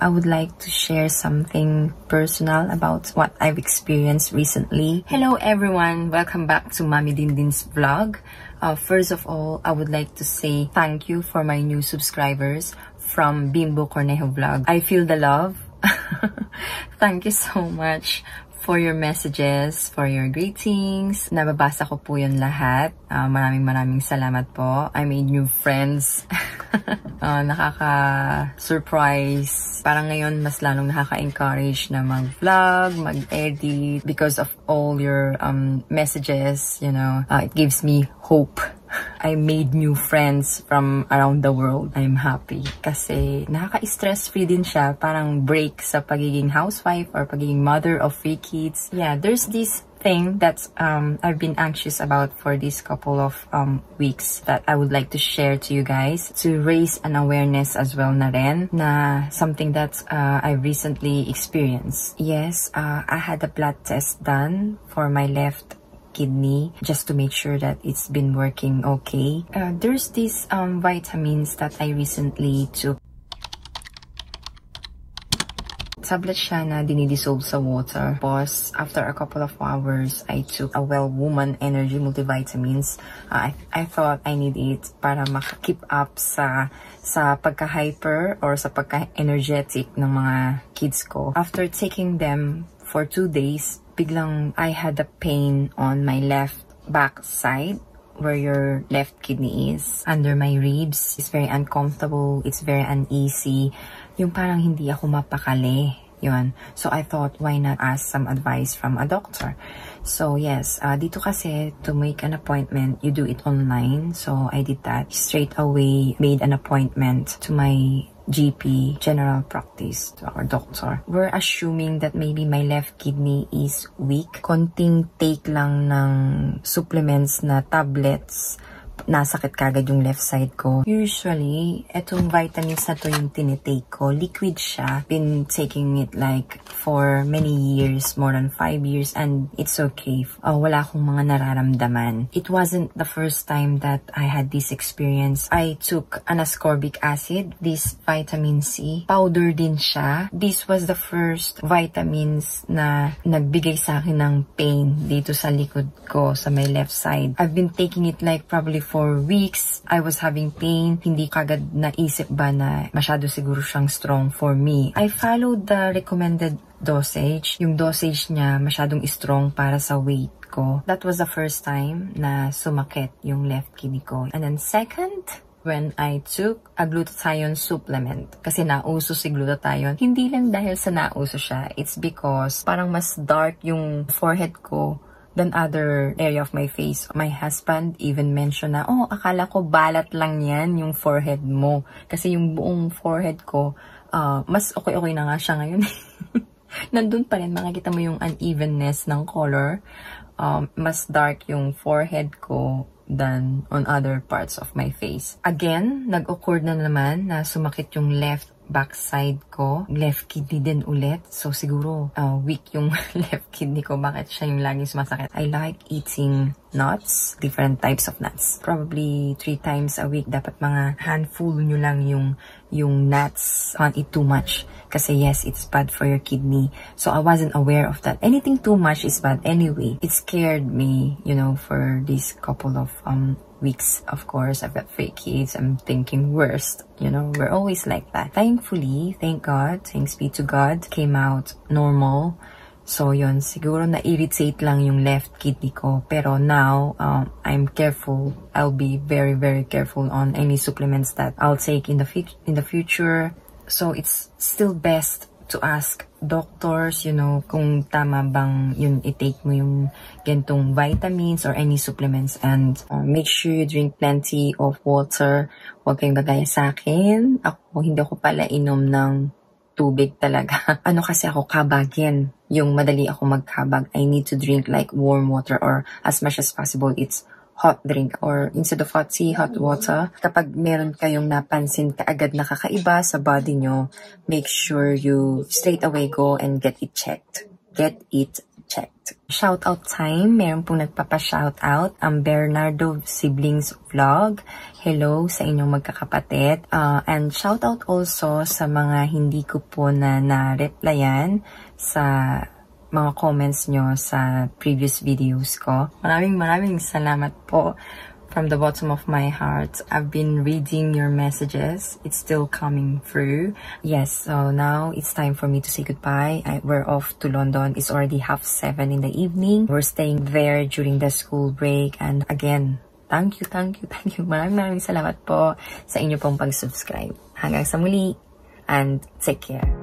I would like to share something personal about what I've experienced recently. Hello everyone! Welcome back to Mami Dindin's vlog. Uh, first of all, I would like to say thank you for my new subscribers from Bimbo Cornejo Vlog. I feel the love. thank you so much for your messages, for your greetings. Nababasa ko po yun lahat. Uh, maraming maraming salamat po. I made new friends. uh, nakaka-surprise. Parang ngayon, mas lalong nakaka-encourage na mag-vlog, mag-edit because of all your um, messages, you know. Uh, it gives me hope I made new friends from around the world. I'm happy. Kasi nakaka-stress free din siya. Parang break sa pagiging housewife or pagiging mother of three kids. Yeah, there's this thing that um, I've been anxious about for these couple of um, weeks that I would like to share to you guys to raise an awareness as well na rin na something that uh, I recently experienced. Yes, uh, I had a blood test done for my left kidney just to make sure that it's been working okay. Uh, there's these um, vitamins that I recently took. Tablet siya na dinidissolve sa water. Tapos, after a couple of hours, I took a Well Woman Energy Multivitamins. Uh, I, I thought I need it para makakip up sa sa pagka-hyper or sa pagka-energetic ng mga kids ko. After taking them for two days, biglang I had a pain on my left back side where your left kidney is under my ribs. It's very uncomfortable. It's very uneasy. Yung parang hindi ako mapakali. Yun. So, I thought, why not ask some advice from a doctor? So, yes, uh, dito kasi, to make an appointment, you do it online. So, I did that. Straight away, made an appointment to my GP, general practice, our doctor. We're assuming that maybe my left kidney is weak. Konting take lang ng supplements na tablets nasakit kagad yung left side ko. Usually, etong vitamins na to yung tinitake ko. Liquid siya. Been taking it like for many years, more than 5 years, and it's okay. Uh, wala akong mga nararamdaman. It wasn't the first time that I had this experience. I took an ascorbic acid, this vitamin C. Powder din siya. This was the first vitamins na nagbigay sa akin ng pain dito sa likod ko, sa my left side. I've been taking it like probably for weeks, I was having pain. Hindi kagad naisip ba na masyado siguro siyang strong for me. I followed the recommended dosage. Yung dosage niya masyadong strong para sa weight ko. That was the first time na sumakit yung left kidney ko. And then second, when I took a glutathione supplement. Kasi nauso si glutathione. Hindi lang dahil sa nauso siya. It's because parang mas dark yung forehead ko than other area of my face. My husband even mentioned na, oh, akala ko balat lang yan yung forehead mo. Kasi yung buong forehead ko, uh, mas okay-okay na nga siya ngayon. Nandun pa rin, makikita mo yung unevenness ng color. Um, mas dark yung forehead ko than on other parts of my face. Again, nag-occur na naman na sumakit yung left backside ko. Left kidney din ulit. So, siguro uh, weak yung left kidney ko. Bakit siya yung laging sumasakit? I like eating nuts. Different types of nuts. Probably three times a week. Dapat mga handful nyo lang yung, yung nuts. Can't eat too much. Kasi yes, it's bad for your kidney. So, I wasn't aware of that. Anything too much is bad anyway. It scared me, you know, for this couple of um weeks, of course, I've got three kids. I'm thinking worst. You know, we're always like that. Thankfully, thank God, thanks be to God, came out normal. So, yon siguro na-irritate lang yung left kidney ko. Pero now, um, I'm careful. I'll be very, very careful on any supplements that I'll take in the, in the future. So, it's still best to ask doctors, you know, kung tama bang yun i-take mo yung gantong vitamins or any supplements and uh, make sure you drink plenty of water. Huwag kayong bagaya sa akin. Ako, hindi ako pala inom ng tubig talaga. ano kasi ako kabagin. Yung madali ako magkabag. I need to drink like warm water or as much as possible it's hot drink or instead of hot tea, hot water. Kapag meron kayong napansin kaagad na kakaiba sa body nyo, make sure you straight away go and get it checked. Get it checked. Shoutout time, meron pong nagpapa-shoutout ang Bernardo Siblings Vlog. Hello sa inyong magkakapatid. Uh, and shoutout also sa mga hindi ko po na na-replyan sa mga comments nyo sa previous videos ko. Maraming maraming salamat po from the bottom of my heart. I've been reading your messages. It's still coming through. Yes, so now it's time for me to say goodbye. I, we're off to London. It's already half seven in the evening. We're staying there during the school break. And again, thank you, thank you, thank you. Maraming maraming salamat po sa inyo pong pag-subscribe. Hanggang sa muli and take care.